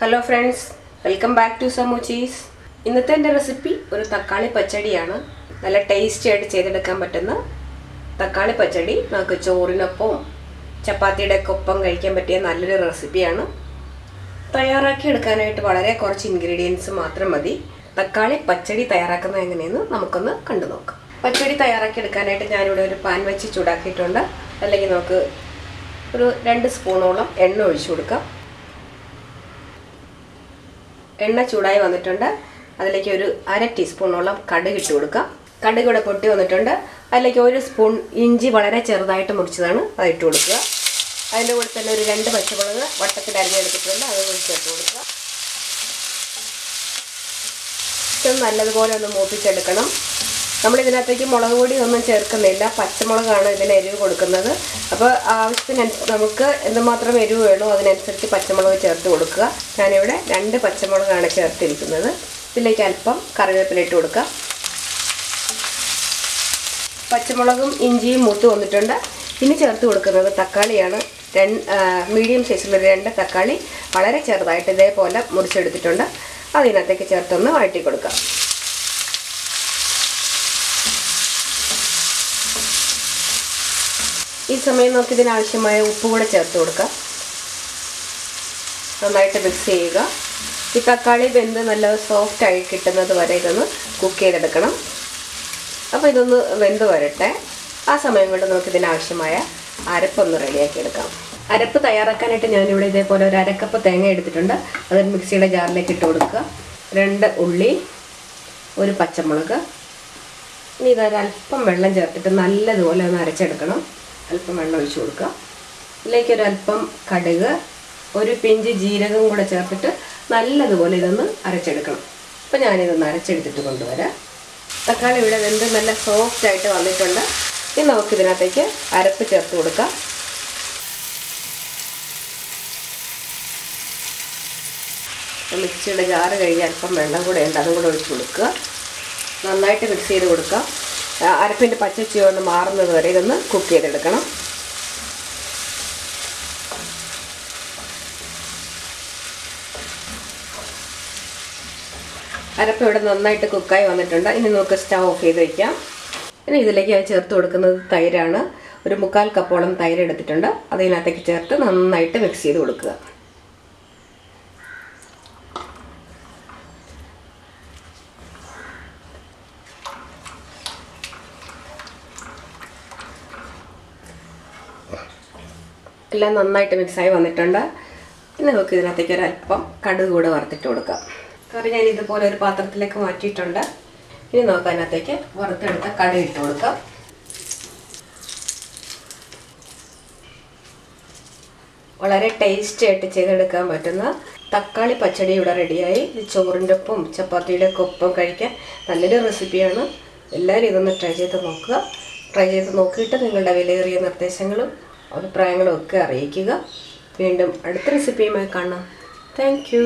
Hello friends welcome back to സമു ചീസ് ഇന്നത്തെ എന്റെ റെസിപ്പി ഒരു തക്കാളി പച്ചടിയാണ്. നല്ല ടേസ്റ്റി ആയിട്ട് ചെയ്തെടുക്കാൻ പറ്റുന്ന തക്കാളി പച്ചടി. നമുക്ക് ചോറിനൊപ്പം ചപ്പാത്തിയുടെ ഒക്കെ ഒപ്പം കഴിക്കാൻ പറ്റിയ നല്ലൊരു റെസിപ്പിയാണ് തയ്യാറാക്കി എടുക്കാനായിട്ട് വളരെ കുറച്ച് ഇൻഗ്രീഡിയൻസ് മാത്രം മതി. തക്കാളി പച്ചടി തയ്യാറാക്കുന്നത് എങ്ങനെയെന്ന് നമുക്കൊന്ന് കണ്ടു നോക്കാം. പച്ചടി തയ്യാറാക്കി എടുക്കാനായിട്ട് ഞാനിവിടെ ഒരു പാൻ വെച്ച് ചൂടാക്കിയിട്ടുണ്ട്. അല്ലെങ്കിൽ നമുക്ക് ഒരു രണ്ട് സ്പൂണോളം എണ്ണ ഒഴിച്ചു കൊടുക്കാം. എണ്ണ ചൂടായി വന്നിട്ടുണ്ട്. അതിലേക്ക് ഒരു അര ടീസ്പൂണോളം കടുക് ഇട്ട് കൊടുക്കാം. കടുക് ഇവിടെ പൊട്ടി വന്നിട്ടുണ്ട്. അതിലേക്ക് ഒരു സ്പൂൺ ഇഞ്ചി വളരെ ചെറുതായിട്ട് മുറിച്ചതാണ് അത് ഇട്ട് കൊടുക്കുക. അതിന്റെ കൂടെ തന്നെ ഒരു രണ്ട് പച്ചമുളക് വട്ടത്തിൽ അരിഞ്ഞെടുത്തിട്ടുണ്ട് അത് കൂടി ചേർത്ത് കൊടുക്കുക. ഇത് നല്ലതുപോലെ ഒന്ന് മൂപ്പിച്ചെടുക്കണം. നമ്മൾ ഇതിനകത്തേക്ക് മുളക് പൊടി ഒന്നും ചേർക്കുന്നില്ല. പച്ചമുളകാണ് ഇതിന് എരിവ് കൊടുക്കുന്നത്. അപ്പോൾ ആവശ്യത്തിന് നമുക്ക് എന്തുമാത്രം എരിവ് വേണോ അതിനനുസരിച്ച് പച്ചമുളക് ചേർത്ത് കൊടുക്കുക. ഞാനിവിടെ രണ്ട് പച്ചമുളകാണ് ചേർത്തിരിക്കുന്നത്. ഇതിലേക്ക് അല്പം കറിവേപ്പില ഇട്ട് കൊടുക്കുക. പച്ചമുളകും ഇഞ്ചിയും മൂത്ത് വന്നിട്ടുണ്ട്. ഇനി ചേർത്ത് കൊടുക്കുന്നത് തക്കാളിയാണ്. രണ്ട് മീഡിയം സൈസിലൊരു രണ്ട് തക്കാളി വളരെ ചെറുതായിട്ട് ഇതേപോലെ മുറിച്ചെടുത്തിട്ടുണ്ട്. അതിനകത്തേക്ക് ചേർത്തൊന്ന് വഴറ്റി കൊടുക്കാം ഈ സമയം നമുക്ക് ഇതിനാവശ്യമായ ഉപ്പ് കൂടെ ചേർത്ത് കൊടുക്കാം. നന്നായിട്ട് മിക്സ് ചെയ്യുക. ഈ തക്കാളി വെന്ത് നല്ല സോഫ്റ്റ് ആയി കിട്ടുന്നത് വരെ ഇതൊന്ന് കുക്ക് ചെയ്തെടുക്കണം. അപ്പോൾ ഇതൊന്ന് വെന്ത് വരട്ടെ. ആ സമയം കൊണ്ട് നമുക്ക് ഇതിനാവശ്യമായ അരപ്പൊന്ന് റെഡിയാക്കി എടുക്കാം. അരപ്പ് തയ്യാറാക്കാനായിട്ട് ഞാനിവിടെ ഇതേപോലെ ഒരു അരക്കപ്പ് തേങ്ങ എടുത്തിട്ടുണ്ട്. അത് മിക്സിയുടെ ജാറിലേക്ക് ഇട്ട് കൊടുക്കുക. രണ്ട് ഉള്ളി ഒരു പച്ചമുളക്. ഇനി ഇതൊരല്പം വെള്ളം ചേർത്തിട്ട് നല്ലതുപോലെ ഒന്ന് അരച്ചെടുക്കണം. അല്പം വെള്ളം ഒഴിച്ചു കൊടുക്കുക. അല്പം കടുക് ഒരു പിഞ്ച് ജീരകം കൂടെ ചേർത്തിട്ട് നല്ലതുപോലെ ഇതൊന്ന് അരച്ചെടുക്കണം. അപ്പം ഞാനിതൊന്ന് അരച്ചെടുത്തിട്ട് കൊണ്ടുവരാം. തക്കാളി ഇവിടെ വെന്ത് നല്ല സോഫ്റ്റ് ആയിട്ട് വന്നിട്ടുണ്ട്. ഇനി നമുക്ക് ഇതിനകത്തേക്ക് അരപ്പ് ചേർത്ത് കൊടുക്കാം. മിക്സിയുടെ ജാറ് കഴിഞ്ഞ് അല്പം വെള്ളം കൂടെ ഉണ്ട് അതും കൂടെ ഒഴിച്ച് കൊടുക്കുക. നന്നായിട്ട് മിക്സ് ചെയ്ത് കൊടുക്കുക അരപ്പിന്റെ പച്ച ഒന്ന് മാറുന്നത് വരെ ഇതൊന്ന് കുക്ക് ചെയ്തെടുക്കണം. അരപ്പ് ഇവിടെ നന്നായിട്ട് കുക്കായി വന്നിട്ടുണ്ട്. ഇനി നമുക്ക് സ്റ്റവ് ഓഫ് ചെയ്ത് വയ്ക്കാം ഇനി ഇതിലേക്ക് ഞാൻ ചേർത്ത് കൊടുക്കുന്നത് തൈരാണ്. ഒരു മുക്കാൽ കപ്പോളം തൈര് എടുത്തിട്ടുണ്ട്. അതിനകത്തേക്ക് ചേർത്ത് നന്നായിട്ട് മിക്സ് ചെയ്ത് കൊടുക്കുക. എല്ലാം നന്നായിട്ട് മിക്സായി വന്നിട്ടുണ്ട്. ഇനി നമുക്ക് ഇതിനകത്തേക്ക് ഒരല്പം കടുക് കൂടെ വറുത്തിട്ട് കൊടുക്കാം. കറി ഞാൻ ഇതുപോലെ ഒരു പാത്രത്തിലേക്ക് മാറ്റിയിട്ടുണ്ട്. ഇനി നമുക്ക് അതിനകത്തേക്ക് വറുത്തെടുത്ത കടുക് ഇട്ട് കൊടുക്കാം. വളരെ ടേസ്റ്റി ആയിട്ട് ചെയ്തെടുക്കാൻ പറ്റുന്ന തക്കാളി പച്ചടി ഇവിടെ റെഡിയായി ചോറിന്റെ ഒപ്പം ചപ്പാത്തിയുടെ ഒക്കെ ഒപ്പം കഴിക്കാൻ നല്ലൊരു റെസിപ്പിയാണ് എല്ലാവരും ഇതൊന്ന് ട്രൈ ചെയ്ത് നോക്കുക. ട്രൈ ചെയ്ത് നോക്കിയിട്ട് നിങ്ങളുടെ വിലയേറിയ നിർദ്ദേശങ്ങളും അഭിപ്രായങ്ങളും ഒക്കെ അറിയിക്കുക. വീണ്ടും അടുത്ത റെസിപ്പിയുമായി കാണാം. താങ്ക്